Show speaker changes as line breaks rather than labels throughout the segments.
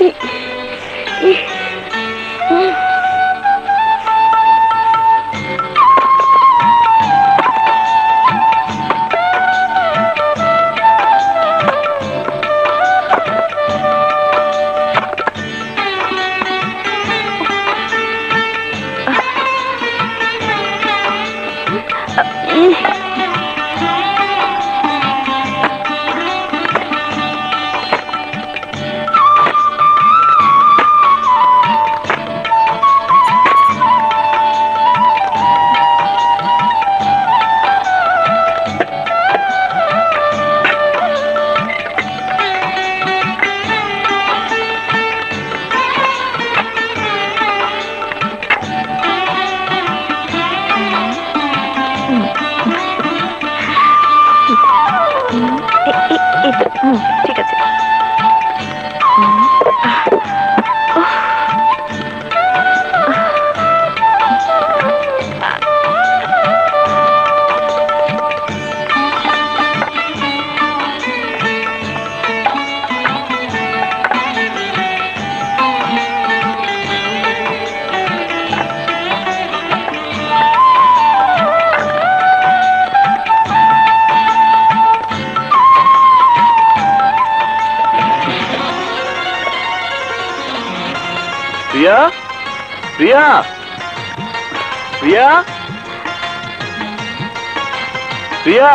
এই
প্রিয়া? প্রিয়া? প্রিয়া? প্রিয়া?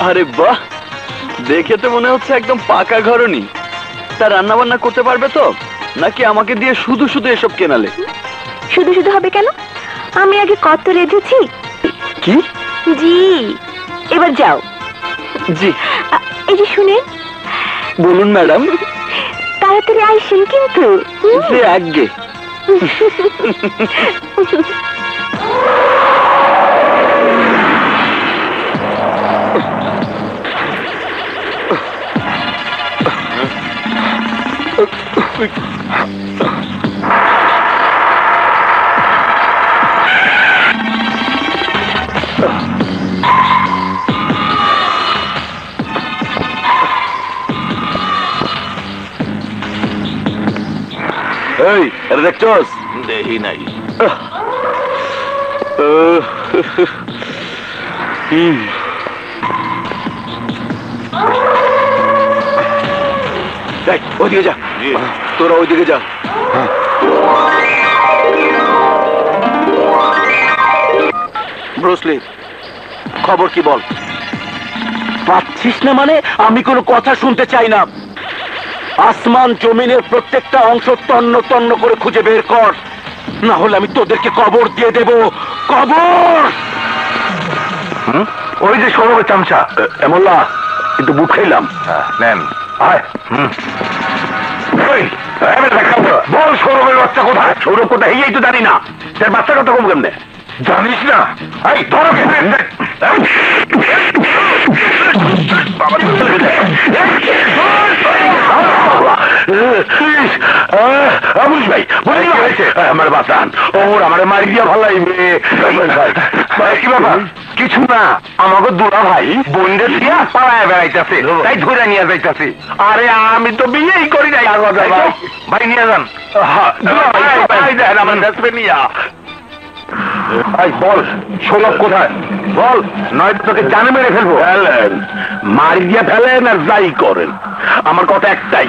আরে বাহ! দেখে তো মনে হচ্ছে একদম পাকা ঘরনি তা রান্না বান্না করতে পারবে তো? নাকি আমাকে দিয়ে শুধু শুধু এসব কেনালে?
শুধু শুধু হবে কেন? আমি আগে কত রেঁধেছি?
কি?
জি এবার যাও।
জি।
এই যে শুনে
বলুন ম্যাডাম
তাড়াতাড়ি আইসেন কিন্তু হুম?
যে আগে এই এটা দেখছস?
দেখি নাই।
হুম দেখ ওইদিকে যা। তোরা ওইদিকে যা।
ব্রুসলি খবর কি বল? পাচ্ছিস না মানে আমি কোনো কথা শুনতে চাই না। আসমান জমিনের প্রত্যেকটা অংশ তন্ন তন্ন করে খুঁজে বের কর না হলে আমি তোদেরকে কবর দিয়ে দেব কবর
ওই যে সৌরভের চামচা এমল্লা কিন্তু বুট খাইলাম
নেন
আয়। বল সৌরভের বাচ্চা কোথায় সৌরভ কোথায় এই তো জানি না তার বাচ্চা কথা কম কেমনে জানিস না এই ধরো বাবা, ভাই আমার বাতান ওর আমার মারি দিয়া লাগবে কি ব্যাপার কিছু না আমাকে ভাই দিয়া বেড়াইতেছে তাই ধরে নিয়ে যাইতেছে আরে আমি তো বিয়েই করি নাই ভাই নিয়ে যান বল কোথায় বল তোকে মেরে ফেলব আর যাই করেন আমার কথা একটাই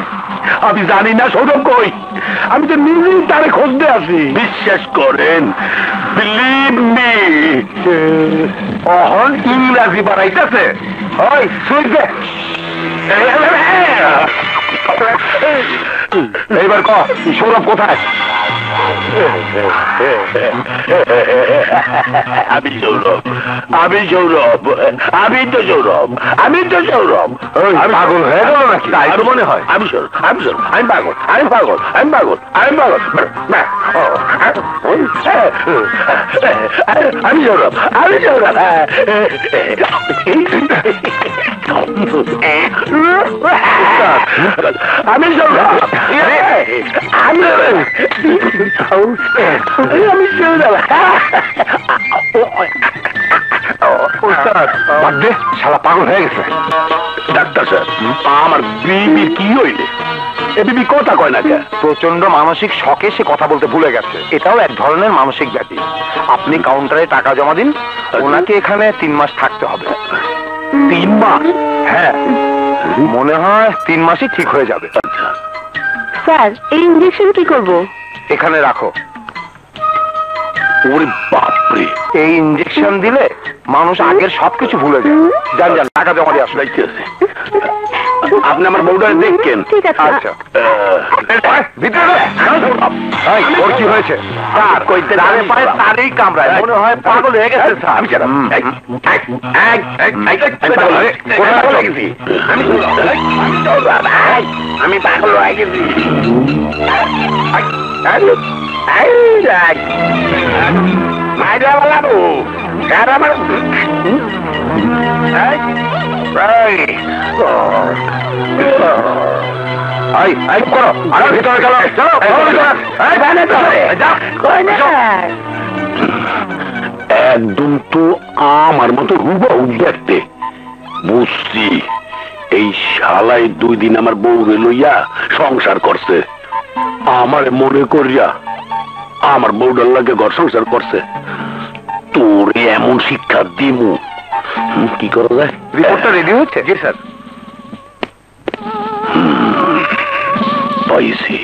আমি জানি না সৌরভ কই। আমি তো নিজেই তারে খুঁজতে আছি বিশ্বাস করেন বিলিভ মি অহন ইংরাজি বাড়াইতেছে। hey, সুইচ এইবার ক সৌরভ কোথায়? আমি সৌরভ আমি সৌরভ আমি তো সৌরভ আমি তো সৌরভ। আমি পাগল হয়ে গেল নাকি? তাই তো মনে হয়? আমি সৌরভ আমি সৌরভ আমি পাগল আমি পাগল আমি পাগল আমি পাগল। আমি সৌরভ আমি সৌরভ। আমি আমি আমি বাদ পাগল হয়ে গেছে। ডাক্তার স্যার আমার কি হইলে? এ বিবি কথা কয় না প্রচণ্ড মানসিক শখে সে কথা বলতে ভুলে গেছে। এটাও এক ধরনের মানসিক ব্যাধি। আপনি কাউন্টারে টাকা জমা দিন, ওনাকে এখানে তিন মাস থাকতে হবে। তিন মাস? হ্যাঁ। মনে হয় তিন মাসই ঠিক হয়ে যাবে।
স্যার এই ইঞ্জেকশন কি করব?
এখানে রাখো। ওরে বাপরে। এই ইঞ্জেকশন দিলে মানুষ আগের সবকিছু ভুলে যায়। যান যান টাকা জমা দিয়ে আসলে আপনি আমার বউটারে দেখছেন।
ঠিক আছে।
আচ্ছা ভিতরে ওর কি হয়েছে? স্যার কইতে তারে পায় তারই কামড়ায়। মনে হয় পাগল হয়ে গেছে স্যার। আমি হয়ে পাগল হয়ে গেছি? মাইরা বলাবো। আমার এই একদম তো আমার মতো বুঝছি, এই শালাই দুই দিন আমার বউরে লইয়া সংসার করছে। আমার মনে করিয়া আমার বউডার ঘর সংসার করছে। তোরে এমন শিক্ষা দিমু কি করা রিপোর্টটা রেডি হচ্ছে জি স্যার। পাইছি।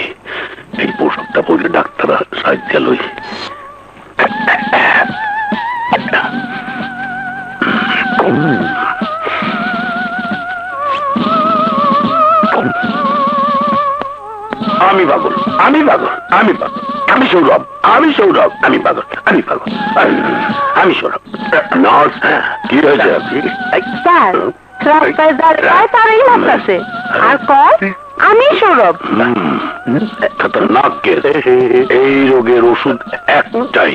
এই পোশাকটা পরে ডাক্তার সাহায্য লই। আমি পাগল আমি পাগল আমি পাগল। আমি সৌরভ আমি সৌরভ আমি পাগল আমি পাগল আমি সৌরভ। নার্স কি হয়েছে?
স্যার রাস্তায় দাঁড়ায় তারাই মারতেছে আর কয় আমি সৌরভ।
খতরনাক কেস এই রোগের ওষুধ একটাই।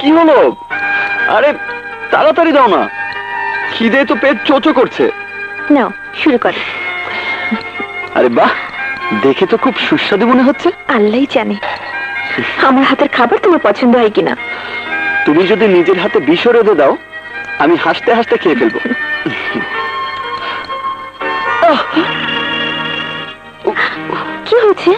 কি হলো? আরে তাড়াতাড়ি দাও না। খিদে তো পেট চোচো করছে।
নাও শুরু করো।
আরে বাহ দেখে তো খুব সুস্বাদু মনে হচ্ছে।
আল্লাহই জানে আমার হাতের খাবার তোমার পছন্দ হয় কিনা।
তুমি যদি নিজের হাতে বিষ রেঁধে দাও আমি হাসতে হাসতে খেয়ে ফেলব।
কি হয়েছে?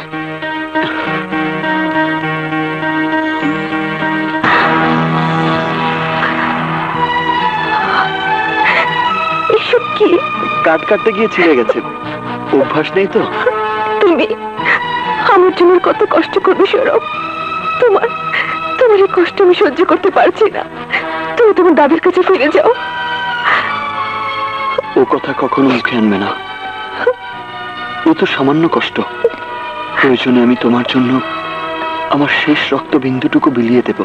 কাট কাটতে গিয়ে ছিঁড়ে গেছে। অভ্যাস নেই তো?
তুমি আমার জন্য কত কষ্ট করবে সৌরভ। তোমার তোমার এই কষ্ট আমি সহ্য করতে পারছি না। তুমি তোমার দাদির কাছে ফিরে যাও।
ও কথা কখনো মুখে আনবে না। এ তো সামান্য কষ্ট। প্রয়োজনে আমি তোমার জন্য আমার শেষ রক্তবিন্দুটুকু বিলিয়ে দেব।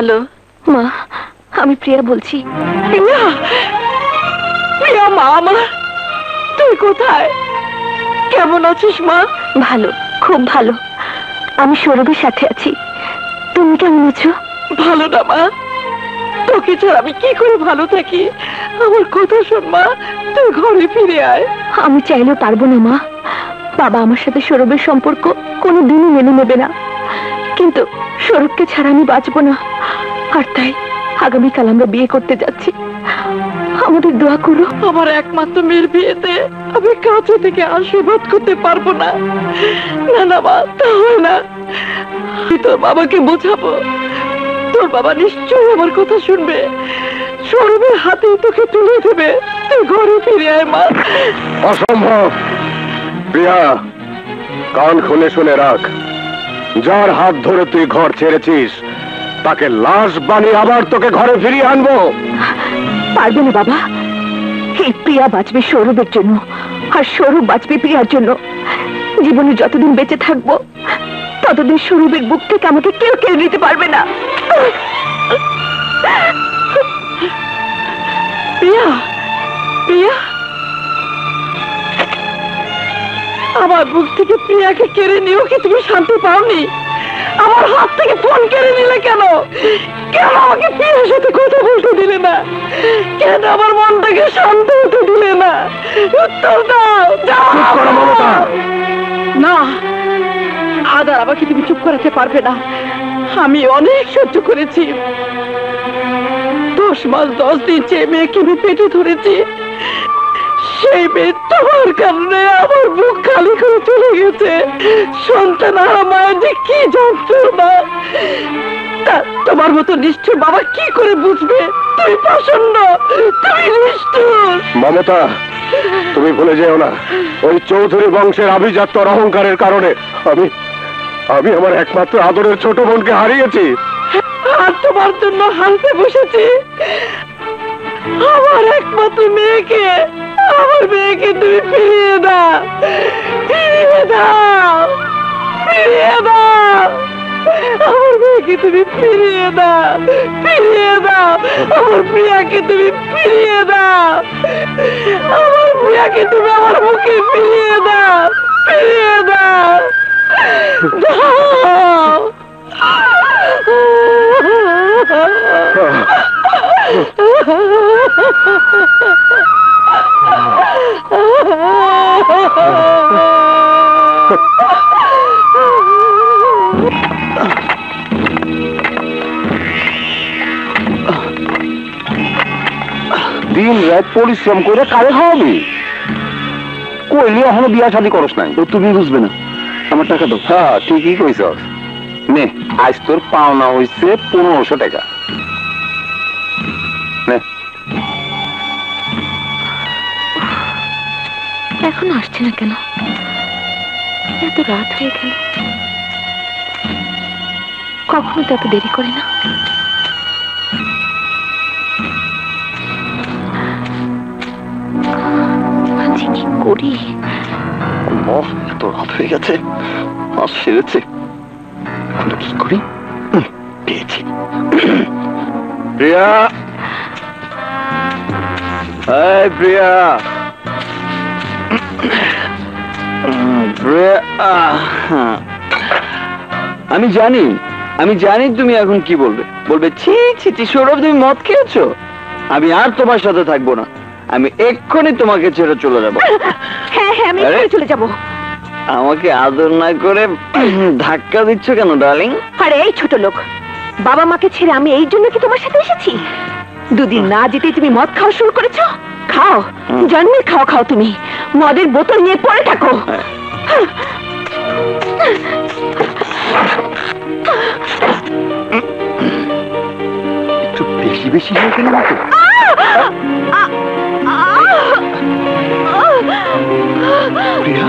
হ্যালো মা, আমি প্রিয়া বলছি। প্রিয়া! প্রিয়া, মা আমার তুই কোথায়? কেমন আছিস, মা? ভালো, খুব ভালো। আমি সৌরভের সাথে আছি। তুমি কেমন আছো? ভালো না, মা। তোকে ছাড়া আমি কি করে ভালো থাকি? আমার কথা শোন, মা। তুই ঘরে ফিরে আয়। আমি চাইলেও পারব না, মা। বাবা আমার সাথে সৌরভের সম্পর্ক কোনো দিনই মেনে নেবে না। কিন্তু সৌরভকে ছাড়া আমি বাঁচবো না। আর তাই আগামীকাল আমরা বিয়ে করতে যাচ্ছি। আমাদের দোয়া করো। আমার একমাত্র মেয়ের বিয়েতে আমি কাছে থেকে আশীর্বাদ করতে পারব না। না না মা তা হয় না। আমি তোর বাবাকে বোঝাবো। তোর বাবা নিশ্চয়ই আমার কথা শুনবে। সৌরভের হাতে তোকে তুলে দেবে। তুই ঘরে ফিরে আয় মা।
অসম্ভব। প্রিয়া কান খুলে শুনে রাখ। যার হাত ধরে তুই ঘর ছেড়েছিস তাকে লাশ বানিয়ে আবার তোকে ঘরে ফিরিয়ে আনব।
পারবে না বাবা। এই প্রিয়া বাঁচবে সৌরভের জন্য, আর সৌরভ বাঁচবে প্রিয়ার জন্য। জীবনে যতদিন বেঁচে থাকব, ততদিন সুরূপের বুক থেকে আমাকে কেউ কেড়ে নিতে পারবে না। প্রিয়া প্রিয়া। আমার বুক থেকে প্রিয়াকে কেড়ে নিয়েও কি তুমি শান্তি পাওনি? আমার হাত থেকে ফোন কেড়ে নিলে কেন? কেন আমাকে প্রিয়ার সাথে কথা বলতে দিলে না? কেন আমার মনটাকে শান্ত হতে দিলে না? উত্তর দাও দাও
চুপ করো,
না আদার আমাকে তুমি চুপ করাতে পারবে না। আমি অনেক সহ্য করেছি। দশ মাস দশ দিন যে মেয়েকে আমি পেটে ধরেছি সেই মেয়ে তোমার কারণে আমার বুক খালি করে চলে গেছে। সন্তান হারা মায়ের যে কি যন্ত্রণা। তোমার মতো নিষ্ঠুর বাবা কি করে বুঝবে? তুমি প্রসন্ন তুমি নিষ্ঠুর।
মমতা তুমি ভুলে যেও না। ওই চৌধুরী বংশের আভিজাত্য অহংকারের কারণে আমি আমি আমার একমাত্র আদরের ছোট বোনকে হারিয়েছি।
আর তোমার জন্য হাসতে বসেছি। আমার একমাত্র মেয়েকে আমার মেয়েকে তুমি ফিরিয়ে দাও। ফিরিয়ে দাও। ফিরিয়ে দাও। আমার মেয়েকে তুমি ফিরিয়ে দাও। ফিরিয়ে দাও। আমার প্রিয়াকে তুমি ফিরিয়ে দাও। আমার প্রিয়াকে তুমি আমার মুখে ফিরিয়ে দাও। ফিরিয়ে দাও। দাও।
দিন রাত পরিশ্রম করে কারে খাওয়াবি। কইলি এখনও বিয়া শাদি করস নাই। তো তুমি বুঝবে না। আমার টাকা দাও। হ্যাঁ ঠিকই কইছ নে আজ তোর পাওনা হইছে পনেরোশো টাকা।
এখন আসছে না কেন? এত রাত হয়ে গেল। কখনো তো এত দেরি করে না?
রাত হয়ে গেছে। আজ সেরেছে। কি করি? পেয়েছি। প্রিয়া! প্রিয়া! আমি জানি আমি জানি তুমি এখন কি বলবে। বলবে ছি ছি ছি সৌরভ তুমি মদ খেয়েছো? আমি আর তোমার সাথে থাকব না। আমি এক্ষুনি তোমাকে ছেড়ে চলে যাব।
হ্যাঁ হ্যাঁ আমি চলে যাব।
আমাকে আদর না করে ধাক্কা দিচ্ছ কেন ডার্লিং?
আরে এই ছোট লোক। বাবা মাকে ছেড়ে আমি এই জন্য কি তোমার সাথে এসেছি? দুদিন না যেতেই তুমি মদ খাওয়া শুরু করেছ? খাও
হুম।
জন্মে খাও খাও তুমি। মদের বোতল নিয়ে পড়ে থাকো।
একটু বেশি বেশি হয়ে গেল না প্রিয়া।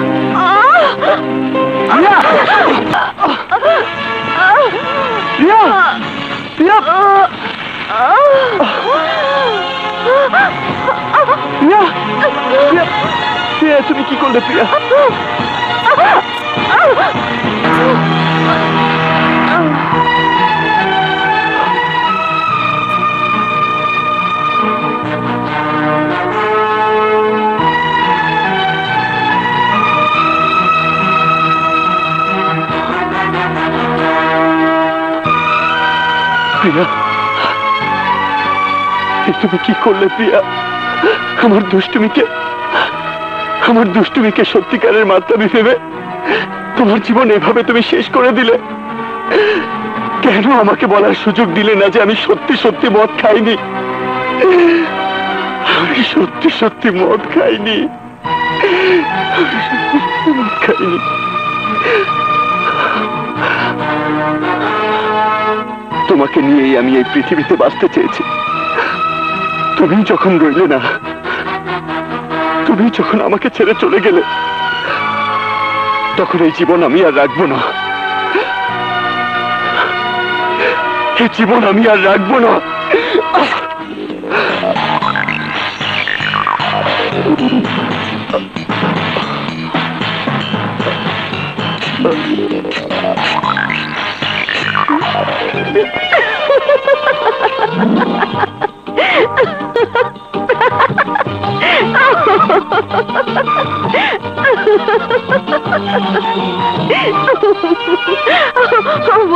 প্রিয়া তুমি কি করলে প্রিয়া? প্রিয়া তুমি কি করলে প্রিয়া? আমার দুষ্টুমিকে আমার দুষ্টুমিকে সত্যিকারের মাত্রামি ভেবে তোমার জীবন এভাবে তুমি শেষ করে দিলে। কেন আমাকে বলার সুযোগ দিলে না যে আমি সত্যি সত্যি মদ খাইনি? আমি সত্যি সত্যি মদ খাইনি। মদ খাইনি। তোমাকে নিয়েই আমি এই পৃথিবীতে বাঁচতে চেয়েছি। তুমি যখন রইলে না তুমি যখন আমাকে ছেড়ে চলে গেলে, তখন এই জীবন আমি আর রাখব না। এই জীবন আমি আর রাখব না।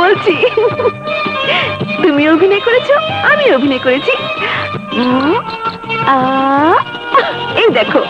বলছি তুমি অভিনয় করেছ আমি অভিনয় করেছি। এই দেখো